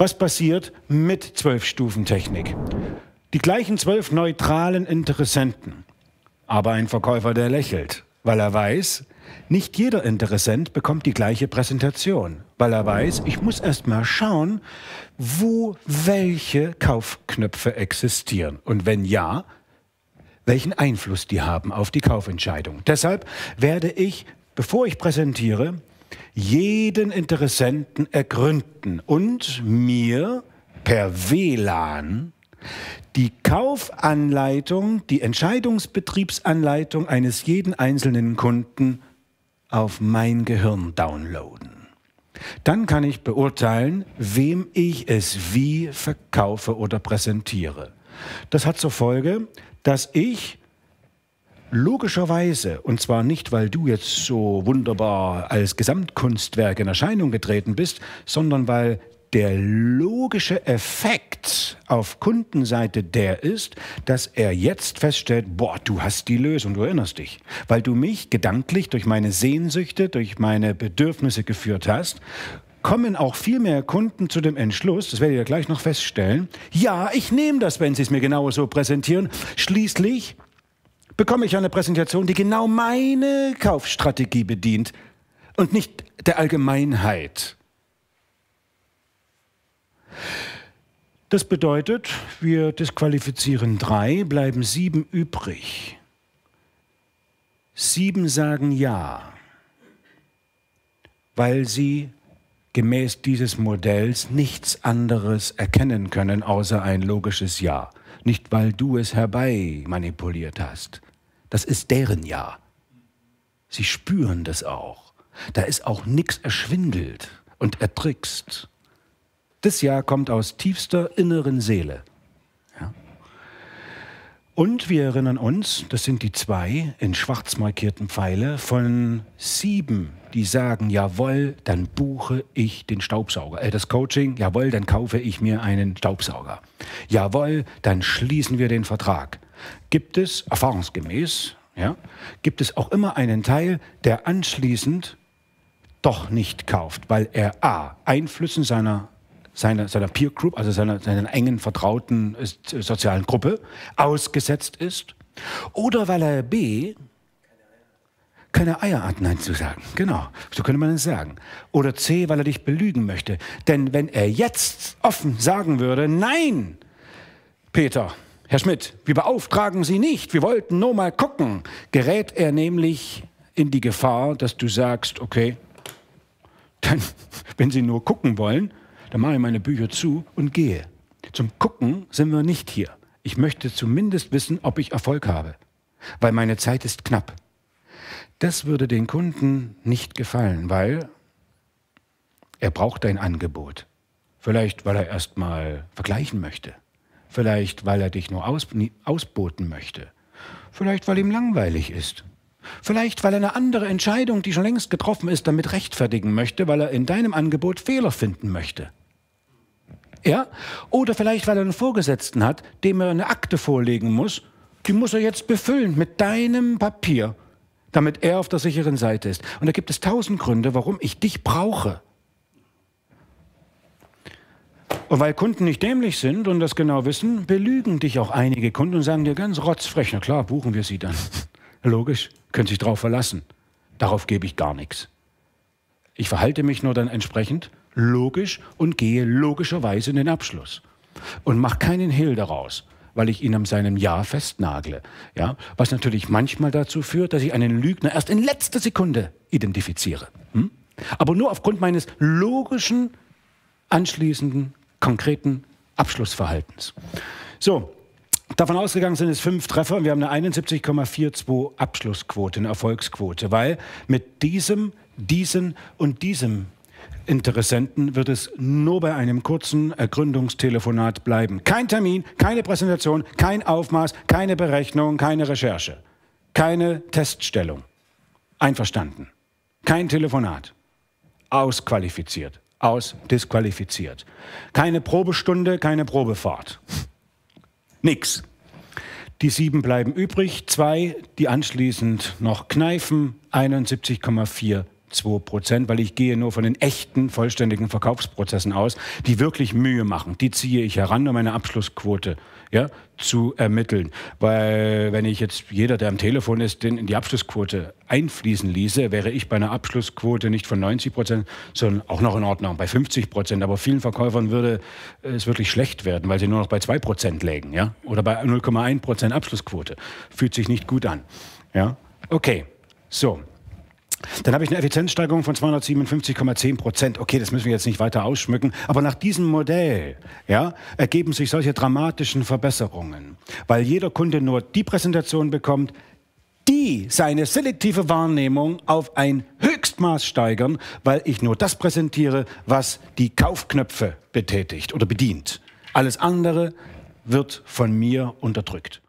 Was passiert mit Zwölf-Stufen-Technik? Die gleichen zwölf neutralen Interessenten, aber ein Verkäufer, der lächelt, weil er weiß, nicht jeder Interessent bekommt die gleiche Präsentation, weil er weiß, ich muss erst mal schauen, wo welche Kaufknöpfe existieren und wenn ja, welchen Einfluss die haben auf die Kaufentscheidung. Deshalb werde ich, bevor ich präsentiere, jeden Interessenten ergründen und mir per WLAN die Kaufanleitung, die Entscheidungsbetriebsanleitung eines jeden einzelnen Kunden auf mein Gehirn downloaden. Dann kann ich beurteilen, wem ich es wie verkaufe oder präsentiere. Das hat zur Folge, dass ich logischerweise, und zwar nicht, weil du jetzt so wunderbar als Gesamtkunstwerk in Erscheinung getreten bist, sondern weil der logische Effekt auf Kundenseite der ist, dass er jetzt feststellt, boah, du hast die Lösung, du erinnerst dich, weil du mich gedanklich durch meine Sehnsüchte, durch meine Bedürfnisse geführt hast, kommen auch viel mehr Kunden zu dem Entschluss, das werdet ihr gleich noch feststellen, ja, ich nehme das, wenn sie es mir genauso präsentieren. Schließlich bekomme ich eine Präsentation, die genau meine Kaufstrategie bedient und nicht der Allgemeinheit. Das bedeutet, wir disqualifizieren drei, bleiben sieben übrig. Sieben sagen Ja, weil sie gemäß dieses Modells nichts anderes erkennen können außer ein logisches Ja. Nicht weil du es herbei manipuliert hast. Das ist deren Ja. Sie spüren das auch. Da ist auch nichts erschwindelt und ertrickst. Das Ja kommt aus tiefster inneren Seele. Ja. Und wir erinnern uns, das sind die zwei in schwarz markierten Pfeile von sieben, die sagen, jawohl, dann buche ich den Staubsauger. Äh, das Coaching, jawohl, dann kaufe ich mir einen Staubsauger. Jawohl, dann schließen wir den Vertrag. Gibt es, erfahrungsgemäß, ja, gibt es auch immer einen Teil, der anschließend doch nicht kauft, weil er a. Einflüssen seiner seiner, seiner Peer Group, also seiner, seiner engen, vertrauten äh, sozialen Gruppe, ausgesetzt ist. Oder weil er B keine Eier hat, Nein zu sagen. Genau, so könnte man es sagen. Oder C, weil er dich belügen möchte. Denn wenn er jetzt offen sagen würde, nein, Peter, Herr Schmidt, wir beauftragen Sie nicht, wir wollten nur mal gucken, gerät er nämlich in die Gefahr, dass du sagst, okay, dann, wenn Sie nur gucken wollen, dann mache ich meine Bücher zu und gehe. Zum Gucken sind wir nicht hier. Ich möchte zumindest wissen, ob ich Erfolg habe, weil meine Zeit ist knapp. Das würde den Kunden nicht gefallen, weil er braucht ein Angebot. Vielleicht, weil er erst mal vergleichen möchte. Vielleicht, weil er dich nur aus, ausboten möchte. Vielleicht, weil ihm langweilig ist. Vielleicht, weil er eine andere Entscheidung, die schon längst getroffen ist, damit rechtfertigen möchte, weil er in deinem Angebot Fehler finden möchte. Ja? Oder vielleicht, weil er einen Vorgesetzten hat, dem er eine Akte vorlegen muss. Die muss er jetzt befüllen mit deinem Papier, damit er auf der sicheren Seite ist. Und da gibt es tausend Gründe, warum ich dich brauche. Und weil Kunden nicht dämlich sind und das genau wissen, belügen dich auch einige Kunden und sagen dir ganz rotzfrech, na klar, buchen wir sie dann. Logisch, können sich darauf verlassen. Darauf gebe ich gar nichts. Ich verhalte mich nur dann entsprechend logisch und gehe logischerweise in den Abschluss. Und mache keinen Hehl daraus, weil ich ihn an seinem Ja festnagle. Ja? Was natürlich manchmal dazu führt, dass ich einen Lügner erst in letzter Sekunde identifiziere. Hm? Aber nur aufgrund meines logischen, anschließenden, konkreten Abschlussverhaltens. So, Davon ausgegangen sind es fünf Treffer und wir haben eine 71,42 Abschlussquote, eine Erfolgsquote, weil mit diesem, diesen und diesem Interessenten wird es nur bei einem kurzen Ergründungstelefonat bleiben. Kein Termin, keine Präsentation, kein Aufmaß, keine Berechnung, keine Recherche, keine Teststellung. Einverstanden. Kein Telefonat. Ausqualifiziert. Ausdisqualifiziert. Keine Probestunde, keine Probefahrt. Nix. Die sieben bleiben übrig, zwei, die anschließend noch kneifen, 71,4 2%, weil ich gehe nur von den echten, vollständigen Verkaufsprozessen aus, die wirklich Mühe machen. Die ziehe ich heran, um eine Abschlussquote ja, zu ermitteln. Weil wenn ich jetzt jeder, der am Telefon ist, den in die Abschlussquote einfließen ließe, wäre ich bei einer Abschlussquote nicht von 90 Prozent, sondern auch noch in Ordnung, bei 50 Prozent. Aber vielen Verkäufern würde es wirklich schlecht werden, weil sie nur noch bei 2 Prozent lägen. Ja? Oder bei 0,1 Prozent Abschlussquote. Fühlt sich nicht gut an. Ja? Okay, so. Dann habe ich eine Effizienzsteigerung von 257,10 Prozent. Okay, das müssen wir jetzt nicht weiter ausschmücken. Aber nach diesem Modell ja, ergeben sich solche dramatischen Verbesserungen, weil jeder Kunde nur die Präsentation bekommt, die seine selektive Wahrnehmung auf ein Höchstmaß steigern, weil ich nur das präsentiere, was die Kaufknöpfe betätigt oder bedient. Alles andere wird von mir unterdrückt.